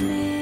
me.